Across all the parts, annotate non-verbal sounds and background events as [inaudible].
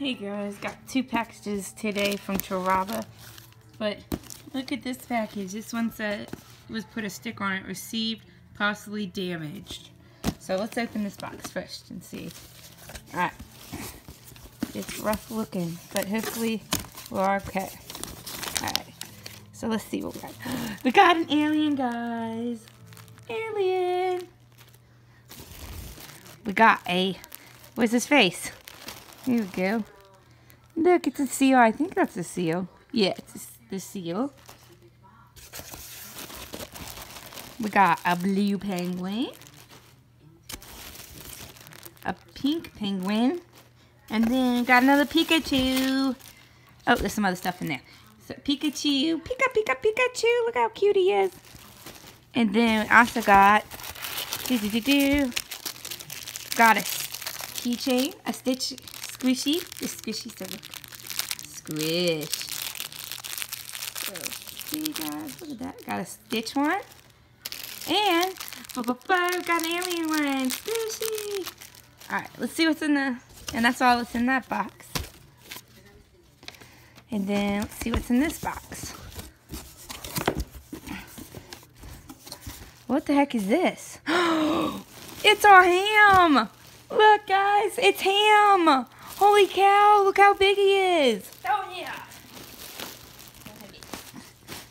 Hey guys, got two packages today from Toreba. But look at this package. This one said was put a sticker on it, received, possibly damaged. So let's open this box first and see. Alright. It's rough looking, but hopefully we're okay. Alright. So let's see what we got. [gasps] We got an alien, guys. Alien. We got a, where's his face? Here we go. Look, it's a seal. I think that's a seal. Yeah, it's the seal. We got a blue penguin. A pink penguin. And then got another Pikachu. Oh, there's some other stuff in there. So Pikachu. Pika, Pika, Pikachu. Look how cute he is. And then we also got... Doo -doo -doo got a keychain, a stitch squishy. The squishy so squish. See guys, look at that. Got a stitch one. And got an alien one. Squishy. Alright, let's see what's in the and that's all that's in that box. And then let's see what's in this box. What the heck is this? [gasps] it's a ham! Look, guys, it's ham! Holy cow, look how big he is! Oh, yeah!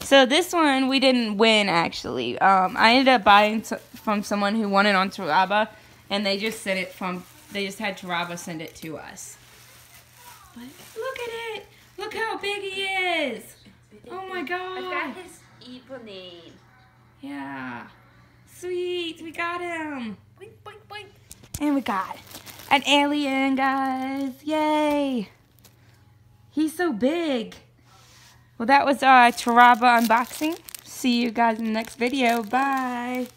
So this one, we didn't win, actually. Um, I ended up buying from someone who won it on Toreba, and they just sent it from, they just had Toreba send it to us. But look at it! Look how big he is! Oh my god! I got his evil name. Yeah. Sweet, we got him. Boink, boink, boink. And we got an alien, guys. Yay. He's so big. Well, that was our Toreba unboxing. See you guys in the next video. Bye.